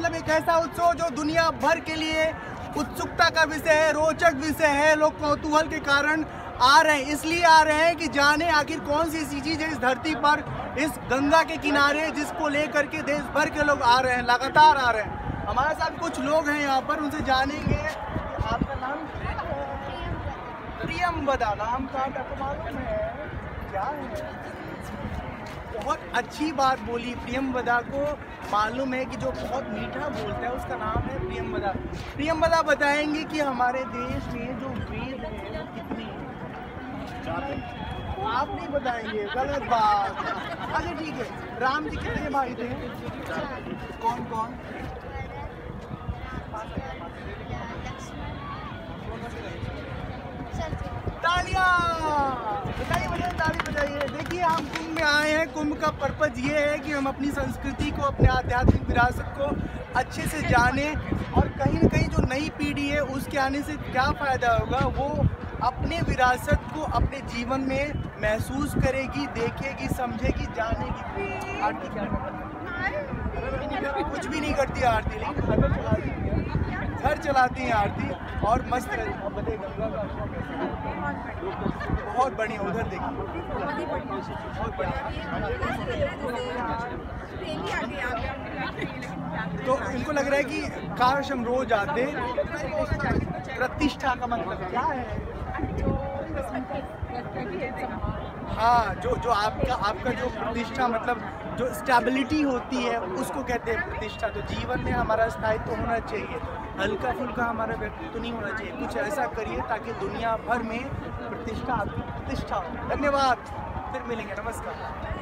मतलब एक ऐसा उत्सव जो दुनिया भर के लिए उत्सुकता का विषय है, रोचक विषय है, लोग कौतूहल के कारण आ रहे हैं। इसलिए आ रहे हैं कि जाने आखिर कौन सी ऐसी चीज़ है इस धरती पर, इस गंगा के किनारे जिसको लेकर के देश भर के लोग आ रहे हैं, लगातार आ रहे हैं। हमारे साथ कुछ लोग हैं यहाँ पर, उनसे जानेंगे आपका नाम प्रियम बदा नाम का है? क्या है? अच्छी बात बोली प्रियम बदा को। मालूम है कि जो बहुत मीठा बोलता है, उसका नाम है प्रियम बदा। प्रियम बदा बताएँगे कि हमारे देश में जो वेद है, वो कितनी आप नहीं बताएँगे, गलत बात। अच्छा ठीक है। राम जी कितने भाई थे? कौन कौन? तालियाँ! बताइए बताइए ताली बजाइए देखिए हम कुंभ में आए हैं। कुंभ का पर्पज ये है कि हम अपनी संस्कृति को, अपने आध्यात्मिक विरासत को अच्छे से जाने और कहीं ना कहीं जो नई पीढ़ी है, उसके आने से क्या फ़ायदा होगा? वो अपने विरासत को, अपने जीवन में महसूस करेगी, देखेगी, समझेगी, जानेगी। आरती क्या कुछ भी नहीं करती आरती, लेकिन घर चलाती है। घर चलाती हैं आरती और मस्त रहती है? बहुत बढ़िया उधर देखिए। बहुत बढ़िया तो इनको लग रहा है कि काश हम रोज आते। प्रतिष्ठा का मतलब क्या है? हाँ जो जो आपका आपका जो प्रतिष्ठा मतलब जो स्टेबिलिटी होती है, उसको कहते हैं प्रतिष्ठा। तो जीवन में हमारा स्थायित्व तो होना चाहिए। हल्का फुल्का हमारा व्यक्तित्व तो नहीं होना चाहिए। कुछ ऐसा करिए ताकि दुनिया भर में प्रतिष्ठा आपकी प्रतिष्ठा हो। धन्यवाद। फिर मिलेंगे। नमस्कार।